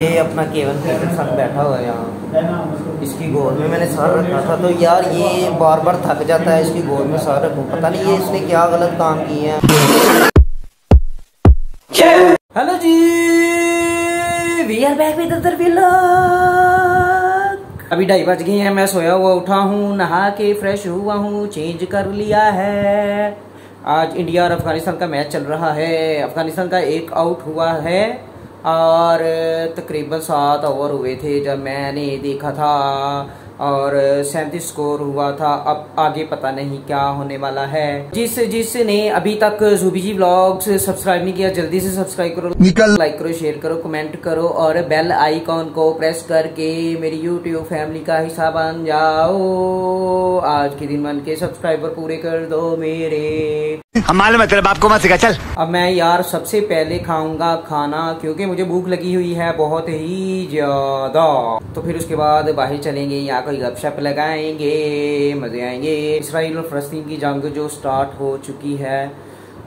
ये अपना केवन के साथ बैठा हुआ है यहाँ। इसकी गोद में मैंने सर रखा था। तो यार ये बार बार थक जाता है इसकी गोद में सर रखूँ। पता नहीं ये इसने क्या गलत काम किए हैं। Hello ji. We are back with other अभी ढाई बज गई है, मैं सोया हुआ उठा हूँ, नहा के फ्रेश हुआ हूँ चेंज कर लिया है। आज इंडिया और अफ़गानिस्तान का मैच चल रहा है। अफ़गानिस्तान का एक आउट हुआ है। और तकरीबन सात ओवर हुए थे जब मैंने देखा था और सैंतीस स्कोर हुआ था। अब आगे पता नहीं क्या होने वाला है। जिस जिसने अभी तक जूबी जी ब्लॉग्स सब्सक्राइब नहीं किया जल्दी से सब्सक्राइब करो। निकल। लाइक करो शेयर करो कमेंट करो और बेल आइकॉन को प्रेस करके मेरी यूट्यूब फैमिली का हिस्सा बन जाओ। आज के दिन मन के सब्सक्राइबर पूरे कर दो मेरे। हम मालूम है, तेरे बाप को मत सिखा, चल। अब मैं यार सबसे पहले खाऊँगा खाना, क्योंकि मुझे भूख लगी हुई है बहुत ही ज़्यादा। तो फिर उसके बाद बाहर चलेंगे, यहाँ कोई गपशप लगाएँगे, मज़े आएँगे। इसराइल और फलस्तीन की जंग जो स्टार्ट हो चुकी है,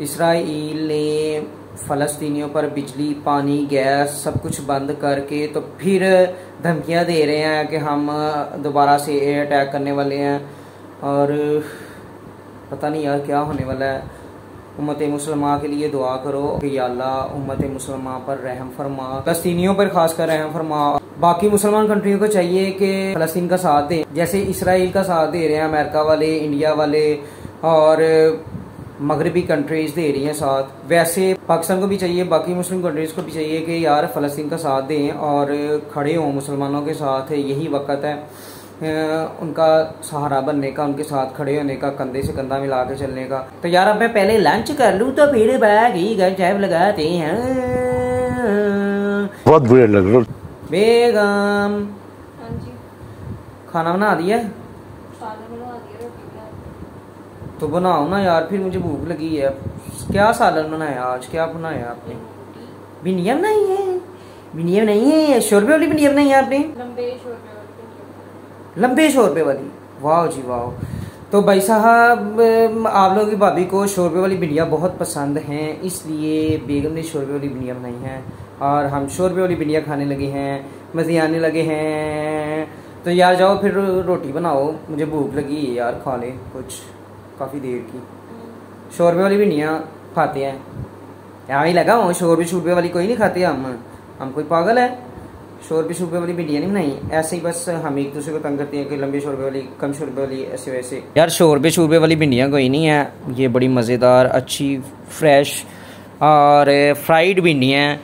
इसराइल ने फ़लस्तीनियों पर बिजली, पानी, गैस सब कुछ बंद करके तो फिर धमकियाँ दे रहे हैं कि हम दोबारा से एयर अटैक करने वाले हैं। और पता नहीं यार क्या होने वाला है। उम्मत मुसलमान के लिए दुआ करो कि अल्लाह, उम्मत मुसलमान पर रहम फरमा। फलस्तियों पर खास कर रहम फरमा। बाकी मुसलमान कंट्रियों को चाहिए कि फ़लस्तीन का साथ दें। जैसे इसराइल का साथ दे रहे हैं, अमेरिका वाले, इंडिया वाले और मगरबी कंट्रीज़ दे रही हैं साथ। वैसे पाकिस्तान को भी चाहिए, बाकी मुस्लिम कंट्रीज़ को भी चाहिए कि यार फ़लस्तीन का साथ दें और खड़े हों मुसलमानों के साथ। यही वक्त है। उनका सहारा बनने का उनके साथ खड़े होने का कंधे से कंधा मिला के चलने का। तो यार अब मैं पहले लंच कर लूँ तो फिर बैग ही घर जैब लगाते हैं। बहुत बुरे लग रहे बेगम। हाँ खाना बना दिया? सालन बना दिया रोटी बना तो बनाओ ना यार फिर मुझे भूख लगी है। क्या सालन बनाया आज? क्या बनाया आपने? भिंडियाँ बनाई है? भिंडियाँ नहीं है? शोरबे वाली भिंडियाँ बनाई है आपने? लंबे शोरबे वाली। वाह जी वाह। तो भाई साहब आप लोगों की भाभी को शोरबे वाली भिंडियाँ बहुत पसंद हैं, इसलिए बेगम ने शोरबे वाली भिंडियाँ बनाई हैं। और हम शोरबे वाली भिंडियाँ खाने लगे हैं, मज़े आने लगे हैं। तो यार जाओ फिर रोटी बनाओ, मुझे भूख लगी है यार खा ले कुछ, काफ़ी देर की। शोरबे वाली भिंडियाँ खाते हैं। यहाँ ही लगा हूँ शोरबे शोरबे वाली कोई नहीं खाते हम। हम कोई पागल है? शोरबे शोरबे वाली भिंडियाँ नहीं बनाई। ऐसे ही बस हम एक दूसरे को तंग करते हैं कि लंबे शोरबे वाली कम शोरबे वाली ऐसे वैसे। यार शोरबे शोरबे वाली भिंडियाँ कोई नहीं है। ये बड़ी मज़ेदार अच्छी फ्रेश और फ्राइड भिंडियाँ हैं,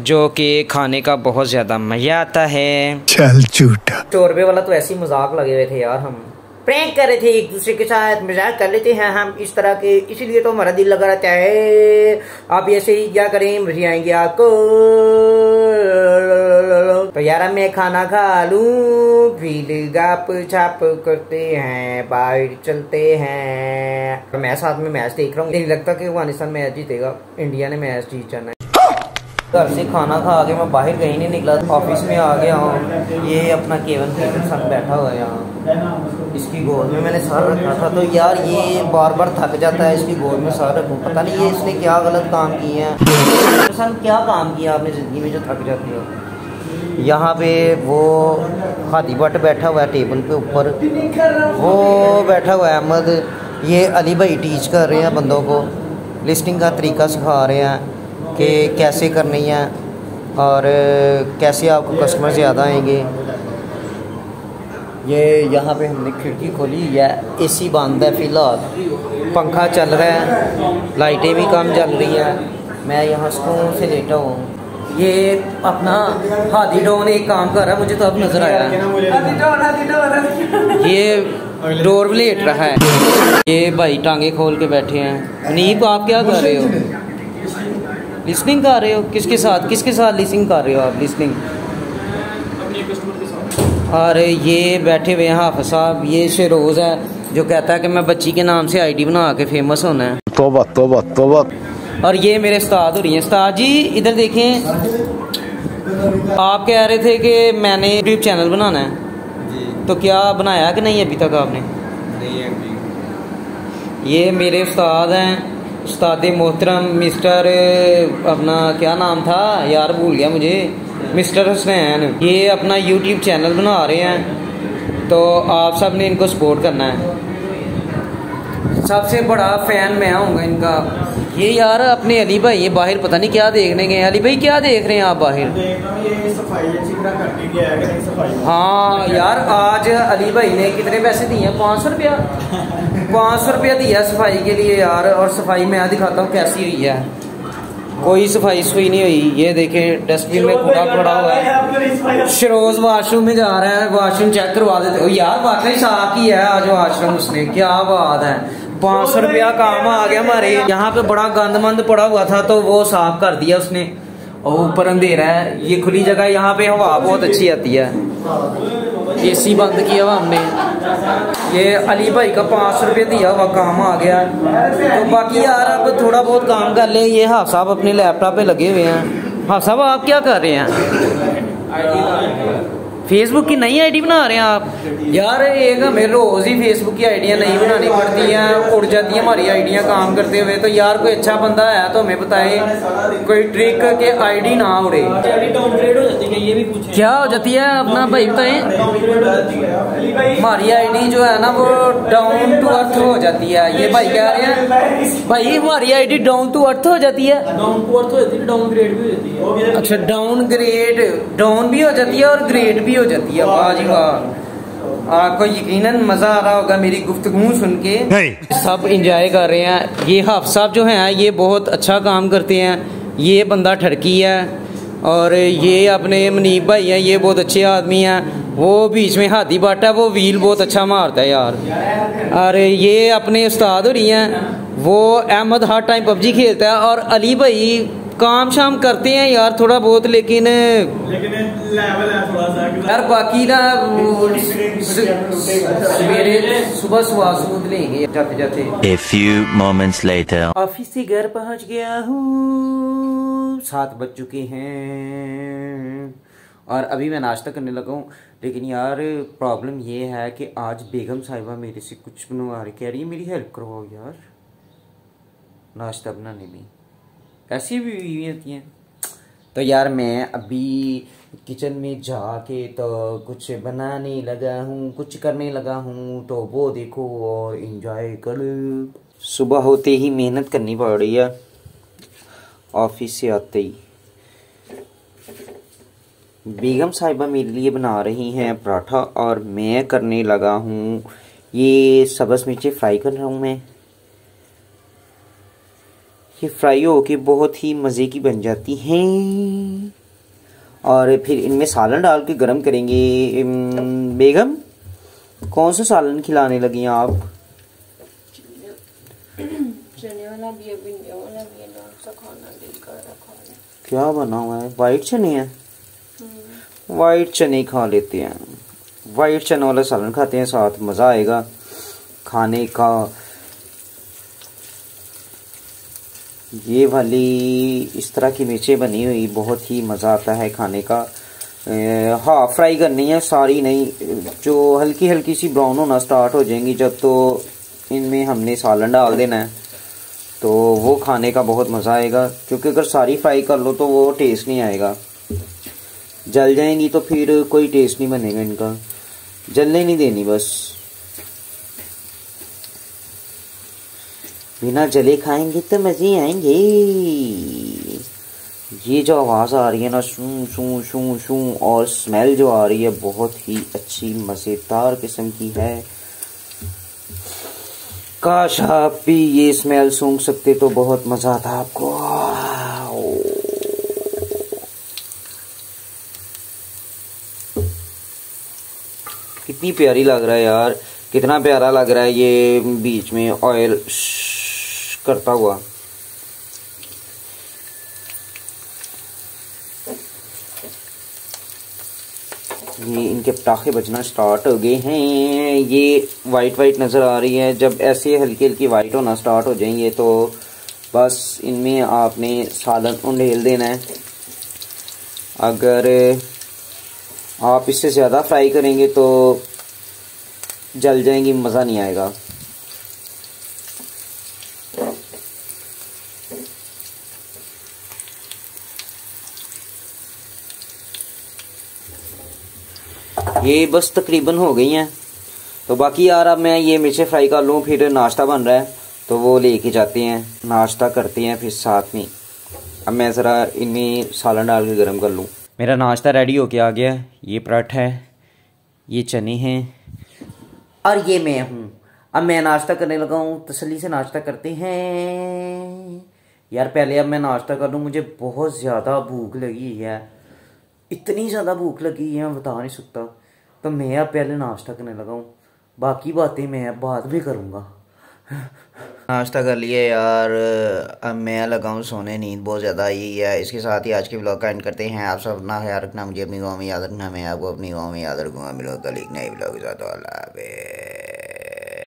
जो कि खाने का बहुत ज़्यादा मज़ा आता है। चल झूठा। शोरबे वाला तो ऐसे ही मज़ाक लगे हुए थे यार हम। प्रैंक कर रहे थे एक दूसरे के साथ, मज़ाक कर लेते हैं हम इस तरह के, इसीलिए तो हमारा दिल लगा रहता है। आप ऐसे ही क्या करें, मज़े आएँगे आपको। तो यार मैं खाना खा लूँ फिर गप छप करते हैं, बाहर चलते हैं। तो मैं साथ में मैच देख रहा हूँ। नहीं लगता कि अफ़गानिस्तान मैच जीतेगा, इंडिया ने मैच जीत जाना घर से खाना खा के मैं बाहर कहीं नहीं निकला, ऑफ़िस में आ गया हूँ। ये अपना केवन के साथ बैठा हुआ यहाँ। इसकी गोद में मैंने सर रखा था। तो यार ये बार बार थक जाता है इसकी गोद में सर रखूँ। पता नहीं ये इसने क्या गलत काम किए हैं। सर, क्या काम किया आपने ज़िंदगी में जो थक जाते हो? यहाँ पे वो हाथी भट्ट बैठा हुआ है टेबल पे ऊपर। वो बैठा हुआ है अहमद। ये अली भाई टीच कर रहे हैं बंदों को। लिस्टिंग का तरीका सिखा रहे हैं कि कैसे करनी है और कैसे आपको कस्टमर ज़्यादा आएँगे। ये यहाँ पे हमने खिड़की खोली है एसी बंद है फ़िलहाल। पंखा चल रहा है लाइटें भी कम चल रही है। मैं यहाँ सुकून से लेटा हूँ। ये अपना हाथी डोन एक काम कर रहा है मुझे तो अब नज़र आया। है ये डोर भी लेट रहा है। ये भाई टांगे खोल के बैठे हैं। नीप आप क्या कर रहे हो? लिसनिंग कर रहे हो? किसके साथ? किसके साथ लिसनिंग कर रहे हो आप? लिसनिंग और ये बैठे हुए हैं हाफिज साहब ये शेरोज़ है जो कहता है कि मैं बच्ची के नाम से आईडी बना के फ़ेमस होना है। तोबा तोबा तोबा। और ये मेरे उस्ताद हो रही हैं। उस्ताद जी इधर देखें। आप कह रहे थे कि मैंने यूट्यूब चैनल बनाना है। तो क्या बनाया कि नहीं अभी तक आपने? ये मेरे उस्ताद हैं उस्ताद मोहतरम मिस्टर अपना क्या नाम था? यार भूल गया मुझे। मिस्टर हसनैन ये अपना यूट्यूब चैनल बना रहे हैं तो आप सबने इनको सपोर्ट करना है। सबसे बड़ा फ़ैन मैं आऊँगा इनका। ये यार अपने अली भाई ये बाहर पता नहीं क्या देखने गए अली भाई क्या देख रहे हैं आप बाहर? हूँ है हाँ यार आज अली भाई ने कितने पैसे दिए? हैं पाँच सौ रुपया? पाँच सौ रुपया दिया सफ़ाई के लिए यार और सफ़ाई मैं दिखाता हूँ कैसी हुई है। कोई सफ़ाई सफ़ाई नहीं हुई। ये देखे डस्टबिन में कूड़ा पड़ा हुआ है। शरोज वॉशरूम में जा रहा है वॉशरूम चेक करवा देते। यार वाकई साफ़ ही है आज वाशरूम उसने। क्या बात है। पाँच सौ रुपया काम आ गया हमारे। यहाँ पे बड़ा गंद मंद पड़ा हुआ था तो वो साफ़ कर दिया उसने। और ऊपर अंधेरा है। ये खुली जगह यहाँ पे हवा बहुत अच्छी आती है। एसी बंद किया हुआ हमने। ये अली भाई का पाँच सौ रुपये दिया हुआ काम आ गया। तो बाकी यार, अब थोड़ा बहुत काम कर ले। ये हाफ़ साहब अपने लैपटॉप पे लगे हुए हैं। हाफ़ साहब, आप क्या कर रहे हैं? फेसबुक की नई आईडी बना रहे हैं आप? यार एक हमें रोज ही फेसबुक की आईडियाँ नहीं बनानी पड़ती हैं उड़ जाती हैं हमारी आईडियाँ काम करते हुए। तो यार कोई अच्छा बंदा है तो हमें बताए कोई ट्रिक के आईडी ना उड़े। डाउनग्रेड हो जाती है ये भी पूछे क्या हो जाती है अपना भाई बताएँ? हमारी आईडी जो है ना वो डाउन टू अर्थ हो जाती है। ये भाई कह रहे हैं भाई हमारी आईडी डाउन टू अर्थ हो जाती है। डाउन टू अर्थ हो जाती है डाउनग्रेड भी हो जाती है। अच्छा डाउन ग्रेड डाउन भी हो जाती है और ग्रेड भी हो जाती है वाह जी वाह। आपको यकीनन मज़ा आ रहा होगा मेरी गुफ्तगू सुन के। सब इंजॉय कर रहे हैं। ये हाफ़ साहब जो हैं ये बहुत अच्छा काम करते हैं। ये बंदा ठरकी है और ये अपने मनीब भाई हैं ये बहुत अच्छे आदमी हैं। वो बीच में हाथी बाटा है वो व्हील बहुत अच्छा मारता है यार। और ये अपने उस्ताद हो रही हैं वो अहमद हर टाइम पबजी खेलता है और अली भाई काम शाम करते हैं यार थोड़ा बहुत लेकिन लेकिन लेवल है थोड़ा सा यार बाकी ना सवेरे सुबह सुबह सूद लेंगे जाते जाते। A few moments later. Office से घर पहुँच गया हूँ। सात बज चुके हैं। और अभी मैं नाश्ता करने लगा हूँ। लेकिन यार प्रॉब्लम ये है कि आज बेगम साहिबा मेरे से कुछ बनवा रही कह रही है मेरी हेल्प करवाओ यार नाश्ता बनाने में। ऐसी भी हुई होती हैं। तो यार मैं अभी किचन में जाके तो कुछ बनाने लगा हूँ, कुछ करने लगा हूँ तो वो देखो और इंजॉय करो सुबह होते ही मेहनत करनी पड़ रही है। ऑफ़िस से आते ही। बेगम साहिबा मेरे लिए बना रही हैं पराठा और मैं करने लगा हूँ। ये सब्ज़ मिर्ची फ्राई कर रहा हूँ मैं। ये फ्राई होके बहुत ही मज़े की बन जाती हैं। और फिर इनमें सालन डाल के गर्म करेंगे। बेगम कौन सा सालन खिलाने लगी हैं आप? चने वाला भी वाला भी है खाना दिल कर रहा खाने। क्या बना हुआ है? वाइट चने हैं? वाइट चने खा लेते हैं। वाइट चने वाला सालन खाते हैं साथ मज़ा आएगा। खाने का ये वाली इस तरह की मिर्चें बनी हुई, बहुत ही मज़ा आता है खाने का। हाफ़ फ्राई करनी है सारी, नहीं, जो हल्की हल्की सी ब्राउन होना स्टार्ट हो जाएँगी, जब तो इनमें हमने सालन डाल देना है तो वो खाने का बहुत मज़ा आएगा, क्योंकि अगर सारी फ्राई कर लो तो वो टेस्ट नहीं आएगा। जल जाएँगी तो फिर कोई टेस्ट नहीं बनेगा इनका। जलने नहीं देनी बस। बिना जले खाएँगे तो मज़े आएँगे। ये जो आवाज़ आ रही है ना, शू शू शू शू, और स्मेल जो आ रही है, बहुत ही अच्छी, मज़ेदार किस्म की है। काश आप भी ये स्मेल सूंघ सकते तो बहुत मज़ा आता आपको। कितनी प्यारी लग रहा है यार, कितना प्यारा लग रहा है ये बीच में ऑयल करता हुआ। ये इनके पटाखे बजना स्टार्ट हो गए हैं। ये वाइट वाइट नज़र आ रही है। जब ऐसे हल्की हल्की वाइट होना स्टार्ट हो जाएँगे तो बस इनमें आपने सालन उंडेल देना है। अगर आप इससे ज़्यादा फ्राई करेंगे तो जल जाएँगी, मज़ा नहीं आएगा। ये बस तकरीबन हो गई हैं। तो बाकी यार, अब मैं ये मिर्चें फ्राई कर लूँ, फिर नाश्ता बन रहा है। तो वो लेके जाते हैं, नाश्ता करते हैं फिर साथ में। अब मैं ज़रा इनमें सालन डाल के गर्म कर लूँ। मेरा नाश्ता रेडी होके आ गया। ये पराठा है, ये चने हैं। और ये मैं हूँ। अब मैं नाश्ता करने लगा हूँ। तसली से नाश्ता करते हैं। यार, पहले अब मैं नाश्ता कर लूँ। मुझे बहुत ज़्यादा भूख लगी है। इतनी ज़्यादा भूख लगी है, मैं बता नहीं सकता। तो मैं अब पहले नाश्ता करने लगा हूँ। बाकी बातें मैं बाद में करूँगा। नाश्ता कर लिए यार। अब मैं लगाऊँ सोने, नींद बहुत ज़्यादा आई है। इसके साथ ही आज के ब्लॉग का एंड करते हैं। आप सब अपना ख्याल रखना, मुझे अपनी गाँव में याद रखना। मैं आपको अपनी गाँव में याद रखूँगा। मिलो कल एक नए ब्लॉग के साथ।